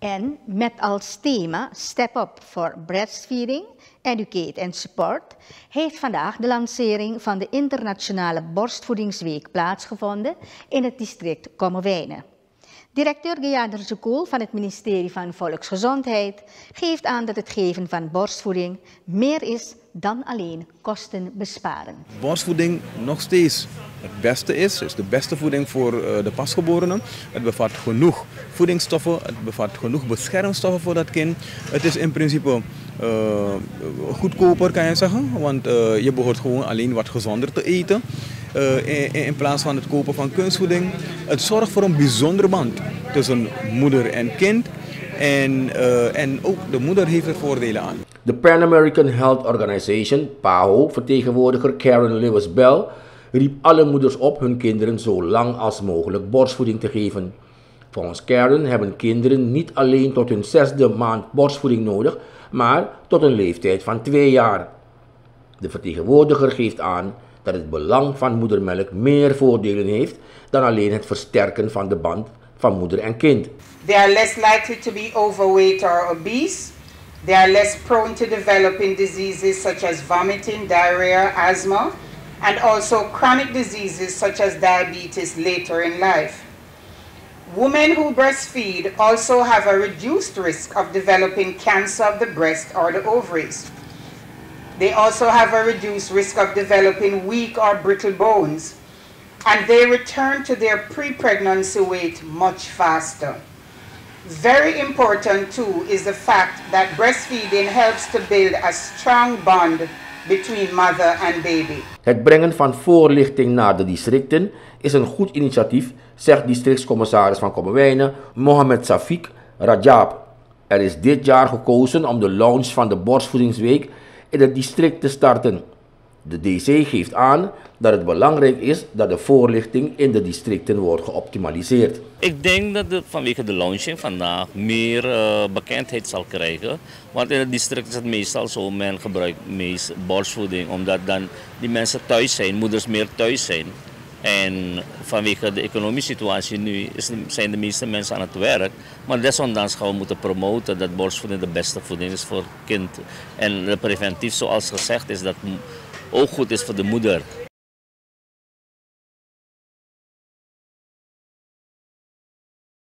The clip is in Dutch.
En met als thema Step Up for Breastfeeding, Educate and Support heeft vandaag de lancering van de Internationale Borstvoedingsweek plaatsgevonden in het district Kommerwijnen. Directeur Geander Zekoel van het ministerie van Volksgezondheid geeft aan dat het geven van borstvoeding meer is dan alleen kosten besparen. Borstvoeding nog steeds het beste is, is de beste voeding voor uh, de pasgeborenen. Het bevat genoeg voedingsstoffen, het bevat genoeg beschermstoffen voor dat kind. Het is in principe uh, goedkoper kan je zeggen, want uh, je behoort gewoon alleen wat gezonder te eten. In, in, plaats van het kopen van kunstvoeding. Het zorgt voor een bijzondere band tussen moeder en kind. En, uh, en ook de moeder heeft er voordelen aan. De Pan American Health Organization, PAHO, vertegenwoordiger Karen Lewis Bell, riep alle moeders op hun kinderen zo lang als mogelijk borstvoeding te geven. Volgens Karen hebben kinderen niet alleen tot hun zesde maand borstvoeding nodig, maar tot een leeftijd van twee jaar. De vertegenwoordiger geeft aan dat het belang van moedermelk meer voordelen heeft dan alleen het versterken van de band van moeder en kind. They are less likely to be overweight or obese. They are less prone to developing diseases such as vomiting, diarrhea, asthma, and also chronic diseases such as diabetes later in life. Women who breastfeed also have a reduced risk of developing cancer of the breast or the ovaries. They also have a reduced risk of developing weak or brittle bones, and they return to their pre-pregnancy weight much faster. Very important too is the fact that breastfeeding helps to build a strong bond between mother and baby. Het brengen van voorlichting naar de districten is een goed initiatief, zegt districtscommissaris van Kommerwijnen Mohamed Safik Rajab. Er is dit jaar gekozen om de launch van de borstvoedingsweek in het district te starten. De DC geeft aan dat het belangrijk is dat de voorlichting in de districten wordt geoptimaliseerd. Ik denk dat het vanwege de launching vandaag meer uh, bekendheid zal krijgen. Want in het district is het meestal zo, men gebruikt meest borstvoeding omdat dan die mensen thuis zijn, moeders meer thuis zijn. En vanwege de economische situatie nu zijn de meeste mensen aan het werk. Maar desondanks gaan we moeten promoten dat borstvoeding de beste voeding is voor kind. En preventief, zoals gezegd, is dat ook goed is voor de moeder.